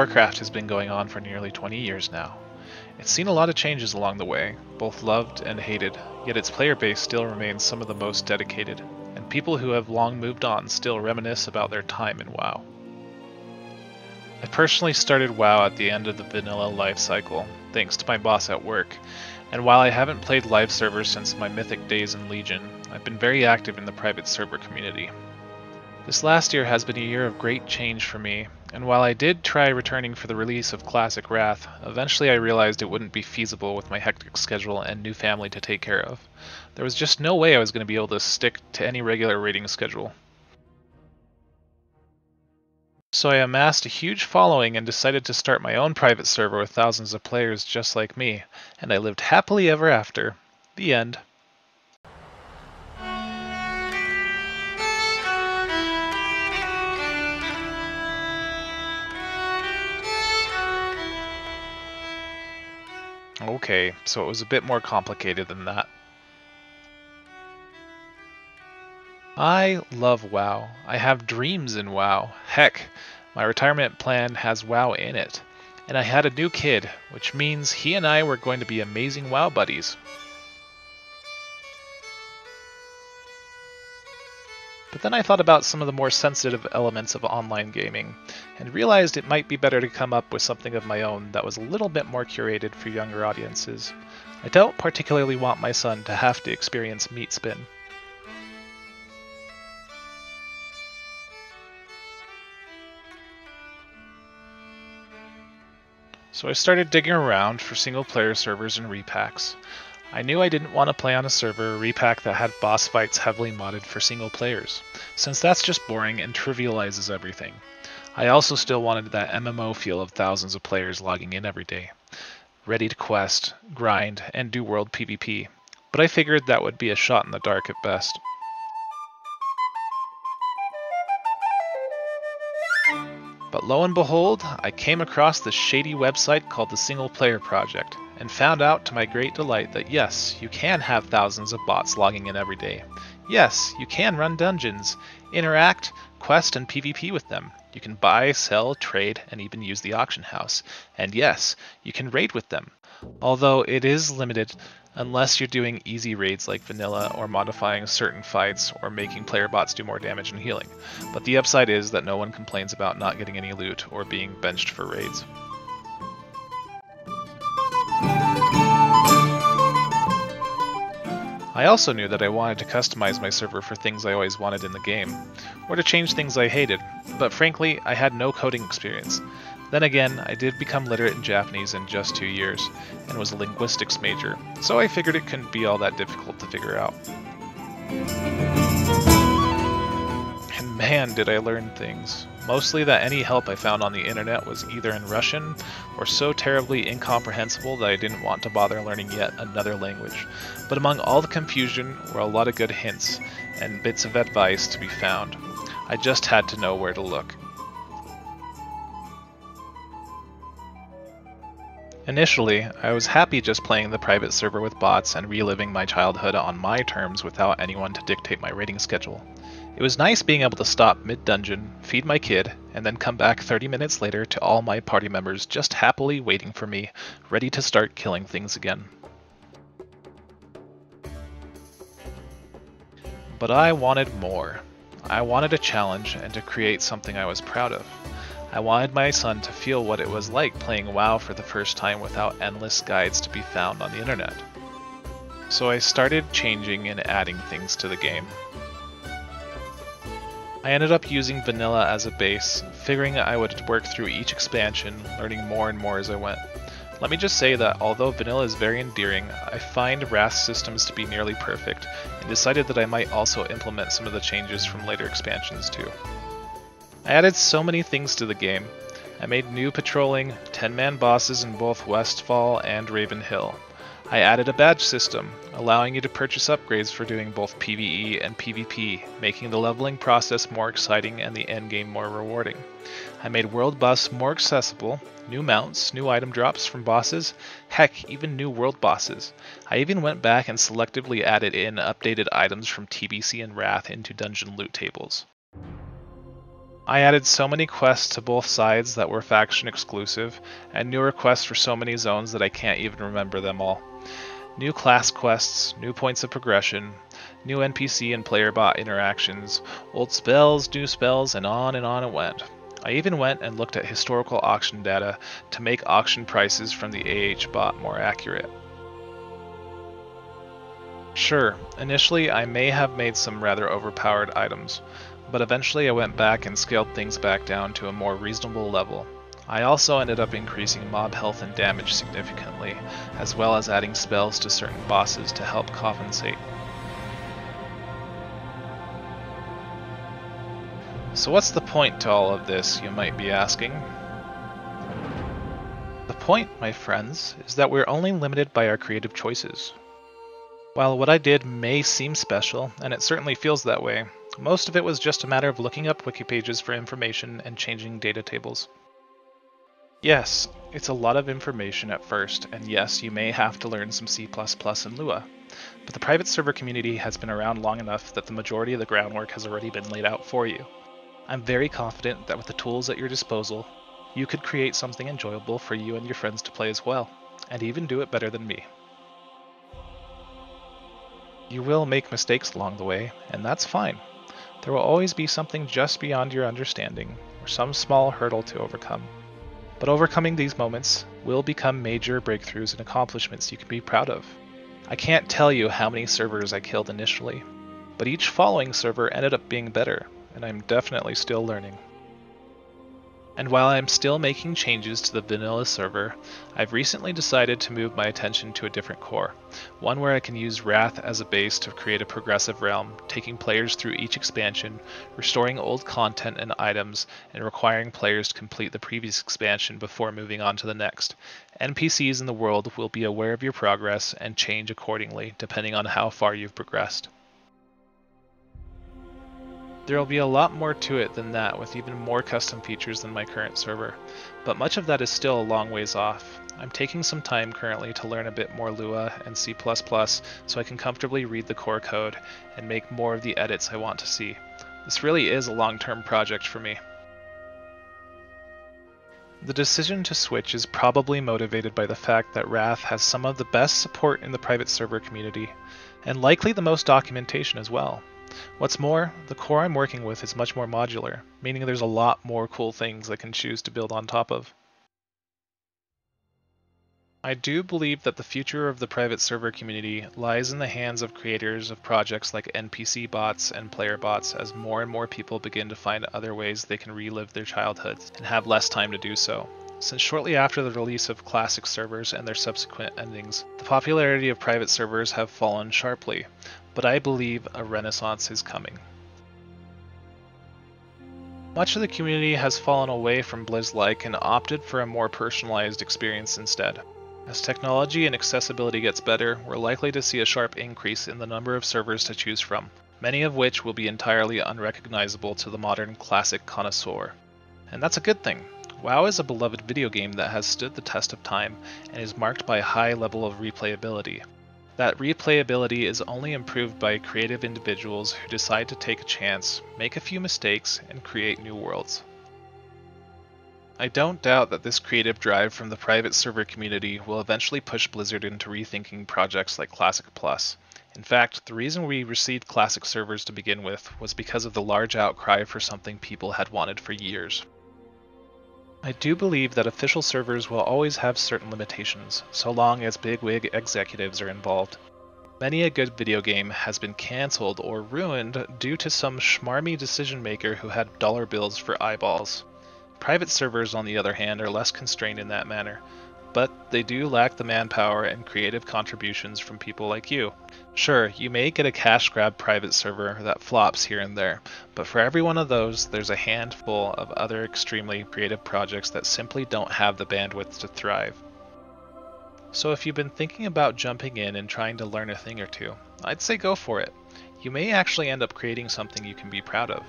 Warcraft has been going on for nearly 20 years now. It's seen a lot of changes along the way, both loved and hated, yet its player base still remains some of the most dedicated, and people who have long moved on still reminisce about their time in WoW. I personally started WoW at the end of the vanilla life cycle, thanks to my boss at work, and while I haven't played live servers since my mythic days in Legion, I've been very active in the private server community. This last year has been a year of great change for me, and while I did try returning for the release of Classic Wrath, eventually I realized it wouldn't be feasible with my hectic schedule and new family to take care of. There was just no way I was going to be able to stick to any regular raiding schedule. So I amassed a huge following and decided to start my own private server with thousands of players just like me, and I lived happily ever after. The end. Okay, so it was a bit more complicated than that. I love WoW. I have dreams in WoW. Heck, my retirement plan has WoW in it. And I had a new kid, which means he and I were going to be amazing WoW buddies. But then I thought about some of the more sensitive elements of online gaming, and realized it might be better to come up with something of my own that was a little bit more curated for younger audiences. I don't particularly want my son to have to experience Meatspin. So I started digging around for single player servers and repacks. I knew I didn't want to play on a server repack that had boss fights heavily modded for single players, since that's just boring and trivializes everything. I also still wanted that MMO feel of thousands of players logging in every day, ready to quest, grind, and do world PvP, but I figured that would be a shot in the dark at best. But lo and behold, I came across this shady website called the Single Player Project, and found out to my great delight that yes, you can have thousands of bots logging in every day. Yes, you can run dungeons, interact, quest, and PvP with them. You can buy, sell, trade, and even use the auction house. And yes, you can raid with them. Although it is limited unless you're doing easy raids like vanilla or modifying certain fights or making player bots do more damage and healing. But the upside is that no one complains about not getting any loot or being benched for raids. I also knew that I wanted to customize my server for things I always wanted in the game, or to change things I hated, but frankly, I had no coding experience. Then again, I did become literate in Japanese in just two years, and was a linguistics major, so I figured it couldn't be all that difficult to figure out. And man, did I learn things. Mostly that any help I found on the internet was either in Russian or so terribly incomprehensible that I didn't want to bother learning yet another language. But among all the confusion were a lot of good hints and bits of advice to be found. I just had to know where to look. Initially, I was happy just playing the private server with bots and reliving my childhood on my terms without anyone to dictate my raiding schedule. It was nice being able to stop mid-dungeon, feed my kid, and then come back 30 minutes later to all my party members just happily waiting for me, ready to start killing things again. But I wanted more. I wanted a challenge and to create something I was proud of. I wanted my son to feel what it was like playing WoW for the first time without endless guides to be found on the internet. So I started changing and adding things to the game. I ended up using vanilla as a base, figuring I would work through each expansion, learning more and more as I went. Let me just say that although vanilla is very endearing, I find Wrath systems to be nearly perfect, and decided that I might also implement some of the changes from later expansions too. I added so many things to the game. I made new patrolling, 10-man bosses in both Westfall and Raven Hill. I added a badge system, allowing you to purchase upgrades for doing both PvE and PvP, making the leveling process more exciting and the endgame more rewarding. I made World Buffs more accessible, new mounts, new item drops from bosses, heck, even new world bosses. I even went back and selectively added in updated items from TBC and Wrath into dungeon loot tables. I added so many quests to both sides that were faction exclusive, and new requests for so many zones that I can't even remember them all. New class quests, new points of progression, new NPC and player bot interactions, old spells, new spells, and on and on it went. I even went and looked at historical auction data to make auction prices from the AH bot more accurate. Sure, initially I may have made some rather overpowered items, but eventually I went back and scaled things back down to a more reasonable level. I also ended up increasing mob health and damage significantly, as well as adding spells to certain bosses to help compensate. So what's the point to all of this, you might be asking? The point, my friends, is that we're only limited by our creative choices. While what I did may seem special, and it certainly feels that way, most of it was just a matter of looking up wiki pages for information and changing data tables. Yes, it's a lot of information at first, and yes, you may have to learn some C++ and Lua, but the private server community has been around long enough that the majority of the groundwork has already been laid out for you. I'm very confident that with the tools at your disposal, you could create something enjoyable for you and your friends to play as well, and even do it better than me. You will make mistakes along the way, and that's fine. There will always be something just beyond your understanding, or some small hurdle to overcome. But overcoming these moments will become major breakthroughs and accomplishments you can be proud of. I can't tell you how many servers I killed initially, but each following server ended up being better, and I'm definitely still learning. And while I'm still making changes to the vanilla server, I've recently decided to move my attention to a different core, one where I can use Wrath as a base to create a progressive realm, taking players through each expansion, restoring old content and items, and requiring players to complete the previous expansion before moving on to the next. NPCs in the world will be aware of your progress and change accordingly, depending on how far you've progressed. There will be a lot more to it than that with even more custom features than my current server, but much of that is still a long ways off. I'm taking some time currently to learn a bit more Lua and C++ so I can comfortably read the core code and make more of the edits I want to see. This really is a long-term project for me. The decision to switch is probably motivated by the fact that Wrath has some of the best support in the private server community, and likely the most documentation as well. What's more, the core I'm working with is much more modular, meaning there's a lot more cool things I can choose to build on top of. I do believe that the future of the private server community lies in the hands of creators of projects like NPC bots and player bots as more and more people begin to find other ways they can relive their childhoods and have less time to do so. Since shortly after the release of classic servers and their subsequent endings, the popularity of private servers have fallen sharply, but I believe a renaissance is coming. Much of the community has fallen away from Blizz-like and opted for a more personalized experience instead. As technology and accessibility gets better, we're likely to see a sharp increase in the number of servers to choose from, many of which will be entirely unrecognizable to the modern classic connoisseur. And that's a good thing. WoW is a beloved video game that has stood the test of time and is marked by a high level of replayability. That replayability is only improved by creative individuals who decide to take a chance, make a few mistakes, and create new worlds. I don't doubt that this creative drive from the private server community will eventually push Blizzard into rethinking projects like Classic Plus. In fact, the reason we received Classic servers to begin with was because of the large outcry for something people had wanted for years. I do believe that official servers will always have certain limitations, so long as bigwig executives are involved. Many a good video game has been cancelled or ruined due to some schmarmy decision maker who had dollar bills for eyeballs. Private servers, on the other hand, are less constrained in that manner, but they do lack the manpower and creative contributions from people like you. Sure, you may get a cash grab private server that flops here and there, but for every one of those, there's a handful of other extremely creative projects that simply don't have the bandwidth to thrive. So if you've been thinking about jumping in and trying to learn a thing or two, I'd say go for it. You may actually end up creating something you can be proud of.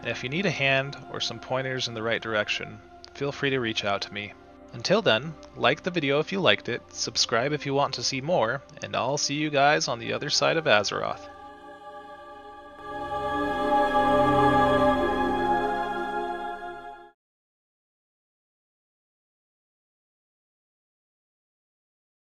And if you need a hand or some pointers in the right direction, feel free to reach out to me. Until then, like the video if you liked it, subscribe if you want to see more, and I'll see you guys on the other side of Azeroth.